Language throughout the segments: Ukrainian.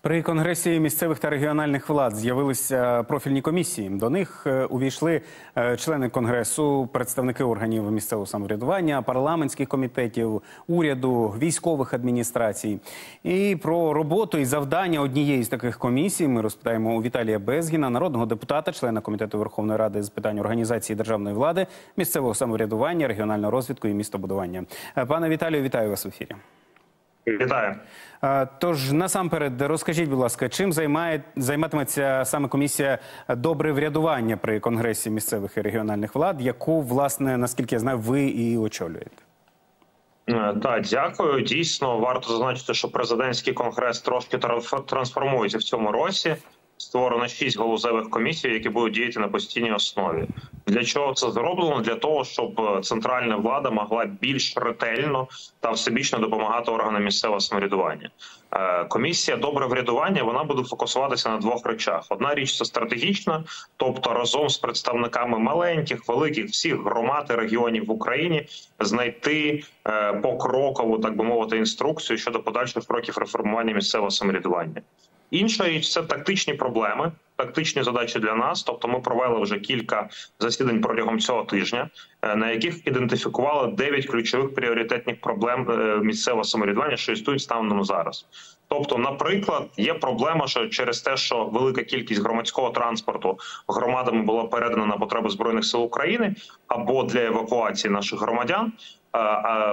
При конгресі місцевих та регіональних влад з'явилися профільні комісії. До них е, увійшли е, члени конгресу, представники органів місцевого самоврядування, парламентських комітетів, уряду, військових адміністрацій. І про роботу і завдання однієї з таких комісій ми розпитаємо у Віталія Безгіна, народного депутата, члена комітету Верховної Ради з питань організації державної влади, місцевого самоврядування, регіонального розвитку і містобудування. Е, Пане Віталію, вітаю вас в ефірі. Вітаю. Тож насамперед розкажіть, будь ласка, чим займає займатиметься саме комісія добре врядування при конгресі місцевих і регіональних влад, яку власне наскільки я знаю, ви і очолюєте? Е, Так, дякую. Дійсно, варто зазначити, що президентський конгрес трошки трансформується в цьому році. Створено шість галузевих комісій, які будуть діяти на постійній основі. Для чого це зроблено? Для того, щоб е, центральна влада могла більш ретельно та всебічно допомагати органам місцевого самоврядування. Е, Комісія добре врядування вона буде фокусуватися на двох речах: одна річ це стратегічна, тобто разом з представниками маленьких, великих всіх громад і регіонів в Україні знайти е, покрокову, так би мовити, інструкцію щодо подальших кроків реформування місцевого самоврядування. Інша річ це тактичні проблеми, тактичні задачі для нас. Тобто, ми провели вже кілька засідань протягом цього тижня, е, на яких ідентифікували 9 ключових пріоритетних проблем е, місцевого самоврядування, що існують станом зараз. Тобто, наприклад, є проблема, що через те, що велика кількість громадського транспорту громадами була передана на потреби збройних сил України або для евакуації наших громадян.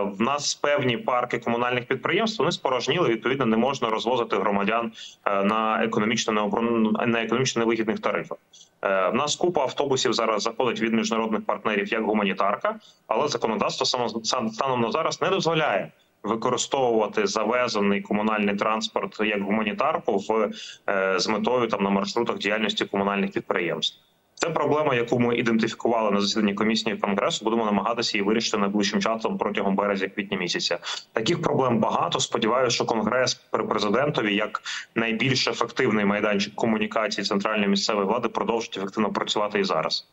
В нас певні парки комунальних підприємств вони спорожніли. Відповідно, не можна розвозити громадян е, на економічно необорон... на економічно невигідних тарифах. Е, В нас купа автобусів зараз заходить від міжнародних партнерів як гуманітарка, але законодавство само- сам- станом на зараз не дозволяє використовувати завезений комунальний транспорт як гуманітарку в е, з метою там на маршрутах діяльності комунальних підприємств. Це проблема, яку ми ідентифікували на засіданні комісії конгресу. Будемо намагатися її вирішити найближчим часом протягом березня-квітня місяця. Таких проблем багато. Сподіваюся, що конгрес при президентові, як найбільш ефективний майданчик комунікації центральної місцевої влади, продовжить ефективно працювати і зараз.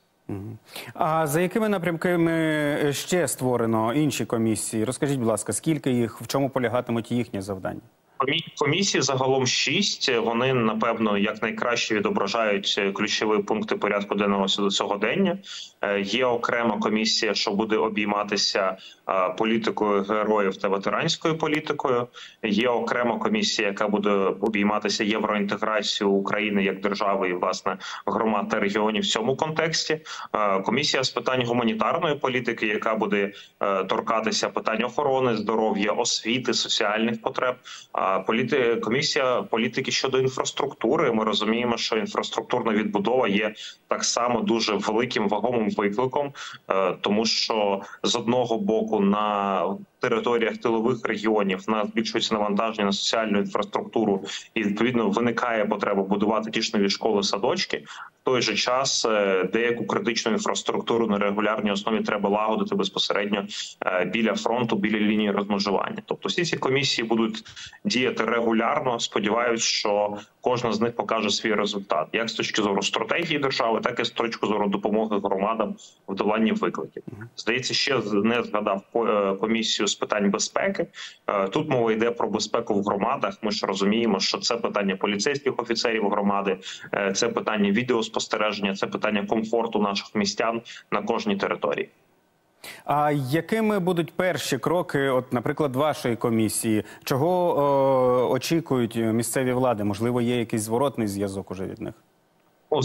А за якими напрямками ще створено інші комісії? Розкажіть, будь ласка, скільки їх, в чому полягатимуть їхні завдання? Комі- Комісії загалом шість. Вони напевно якнайкраще відображають е, ключові пункти порядку денного сьо- сьогодення. Е, Є окрема комісія, що буде обійматися е, політикою героїв та ветеранською політикою. Є окрема комісія, яка буде обійматися євроінтеграцією України як держави і власне громад та регіонів в цьому контексті. Комісія з питань гуманітарної політики, яка буде торкатися питань охорони здоров'я, освіти, соціальних потреб. Політи... комісія політики щодо інфраструктури. Ми розуміємо, що інфраструктурна відбудова є так само дуже великим вагомим викликом, е, тому що з одного боку на територіях тилових регіонів в нас збільшується навантаження на соціальну інфраструктуру, і відповідно виникає потреба будувати ті ж нові школи, садочки. В той же час е, деяку критичну інфраструктуру на регулярній основі треба лагодити безпосередньо е, біля фронту, біля лінії розмежування. Тобто, всі ці комісії будуть діяти регулярно. Сподіваюсь, що кожна з них покаже свій результат, як з точки зору стратегії держави, так і з точки зору допомоги громадам в доланні викликів. Здається, ще не згадав е, комісію з питань безпеки. Е, Тут мова йде про безпеку в громадах. Ми ж розуміємо, що це питання поліцейських офіцерів громади, е, це питання відеоспостереження, це питання комфорту наших містян на кожній території. А якими будуть перші кроки, от, наприклад, вашої комісії? Чого е, очікують місцеві влади? Можливо, є якийсь зворотний зв'язок уже від них?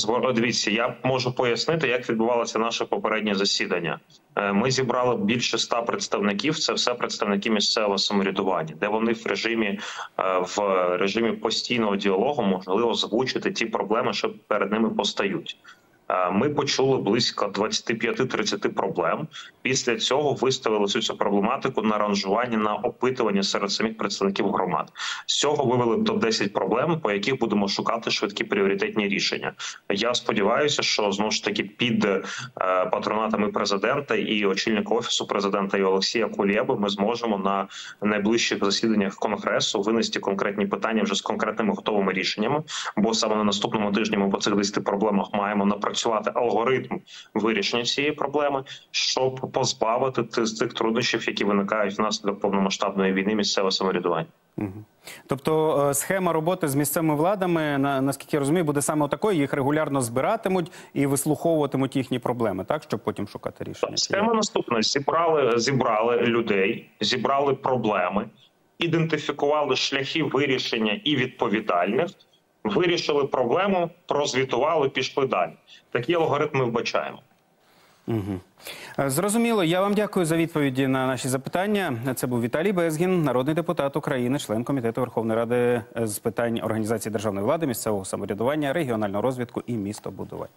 Ну, дивіться, я можу пояснити, як відбувалося наше попереднє засідання. Е, Ми зібрали більше ста представників. Це все представники місцевого самоврядування, де вони в режимі е, в режимі постійного діалогу могли озвучити ті проблеми, що перед ними постають. Е, Ми почули близько 25-30 проблем. Після цього виставили цю проблематику на ранжування на опитування серед самих представників громад. З цього вивели топ 10 проблем, по яких будемо шукати швидкі пріоритетні рішення. Я сподіваюся, що знову ж таки під е, патронатами президента і очільника офісу президента і Олексія Кулєби ми зможемо на найближчих засіданнях конгресу винести конкретні питання вже з конкретними готовими рішеннями. Бо саме на наступному тижні ми по цих 10 проблемах маємо напрацювати алгоритм вирішення цієї проблеми, щоб позбавити з цих труднощів, які виникають внаслідок повномасштабної війни місцевого самоврядування. Тобто е, схема роботи з місцевими владами, на, наскільки я розумію, буде саме такою, їх регулярно збиратимуть і вислуховуватимуть їхні проблеми, так, щоб потім шукати рішення. Схема наступна: зібрали, зібрали людей, зібрали проблеми, ідентифікували шляхи вирішення і відповідальних, вирішили проблему, прозвітували, пішли далі. Такі алгоритми вбачаємо. Угу. Зрозуміло. Я вам дякую за відповіді на наші запитання. Це був Віталій Безгін, народний депутат України, член комітету Верховної Ради з питань організації державної влади, місцевого самоврядування, регіонального розвитку і містобудування.